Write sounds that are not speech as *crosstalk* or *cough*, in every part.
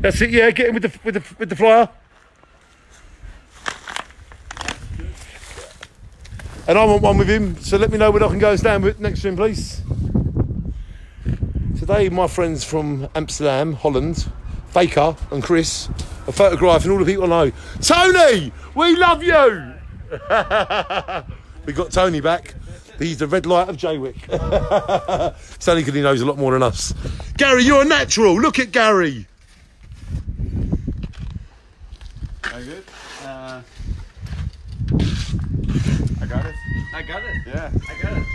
That's it. Yeah, get in with the with the with the flyer. And I want one with him, so let me know when I can go and stand with, next to him, please. Today, my friends from Amsterdam, Holland, Baker and Chris, are photographing all the people I know. Tony, we love you. *laughs* we got Tony back. He's the red light of Jaywick. *laughs* it's only because he knows a lot more than us. Gary, you're a natural. Look at Gary. Very good. Uh, I got it. I got it. Yeah. I got it.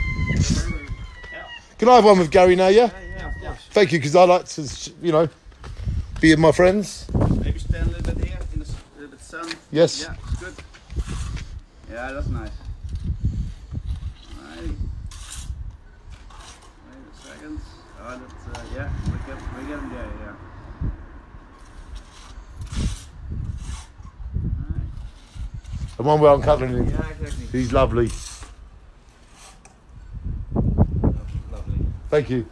Can I have one with Gary now, yeah? Yeah, of course. Thank you, because I like to, you know, be with my friends. Maybe stand a little bit here in the s- a little bit sun. Yes. Yeah, it's good. Yeah, that's nice. Nice. Wait a second. Oh, that's, uh, yeah, we get, we get him there, yeah. The one where I'm cuddling him. Yeah, exactly. He's lovely. Lovely. Thank you.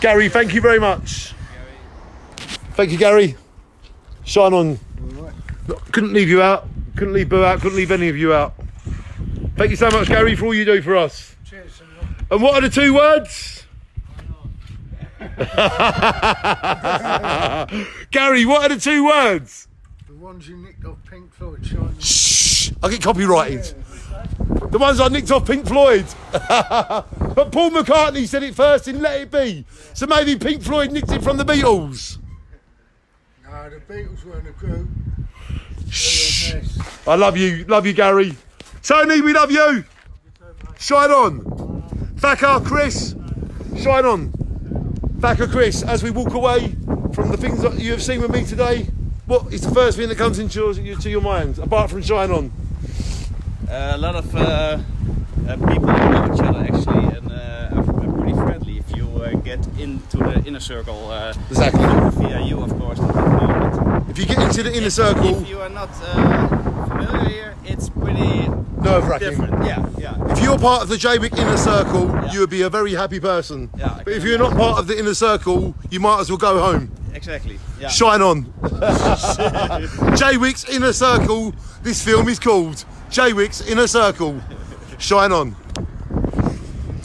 Gary, thank you very much. Thank you, Gary. Shine on. Couldn't leave you out. Couldn't leave Boo out. Couldn't leave any of you out. Thank you so much, Gary, for all you do for us. Cheers. And what are the two words? *laughs* Gary, what are the two words? Ones you nicked off Pink Floyd, Shine. Shh, I get copyrighted. The ones I nicked off Pink Floyd. *laughs* but Paul McCartney said it first in Let It Be. So maybe Pink Floyd nicked it from the Beatles. No, the Beatles weren't a group. Shh. They were a mess. I love you. Love you, Gary. Tony, we love you. Shine on. Thacker, Chris. Shine on. Thacker, Chris, as we walk away from the things that you have seen with me today, what is the first thing that comes into your, to your mind, apart from Shine On? Uh, a lot of uh, uh, people know each other actually and uh, are, pretty friendly if you uh, get into the inner circle. Uh, Exactly. Via you, of course. If you get into the inner but circle, If you are not uh, familiar here, it's pretty nerve wracking. different. Yeah, yeah. If you're part of the Jaywick inner circle, Yeah. you would be a very happy person. Yeah, but if you're not part of the inner circle, you might as well go home. Exactly. Yeah. Shine on. *laughs* Jaywick's Inner Circle. This film is called Jaywick's Inner Circle. Shine on.